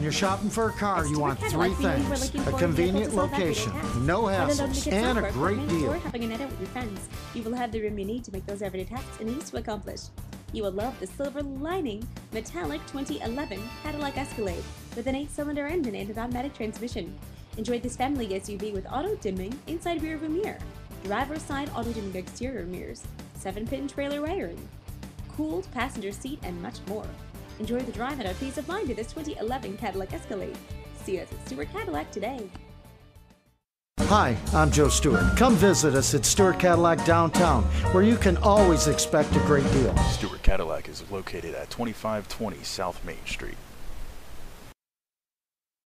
When you're shopping for a car, you want three we know you were things a convenient vehicle to solve everyday location, no hassles, and a great Or deal. having a night out with your friends, you will have the room you need to make those everyday tasks an easy to accomplish. You will love the silver lining metallic 2011 Cadillac Escalade with an 8-cylinder engine and an automatic transmission. Enjoy this family SUV with auto dimming inside rear view mirror, driver's side auto dimming exterior mirrors, 7-pin trailer wiring, cooled passenger seat, and much more. Enjoy the drive and have peace of mind in this 2011 Cadillac Escalade. See us at Stewart Cadillac today. Hi, I'm Joe Stewart. Come visit us at Stewart Cadillac downtown, where you can always expect a great deal. Stewart Cadillac is located at 2520 South Main Street.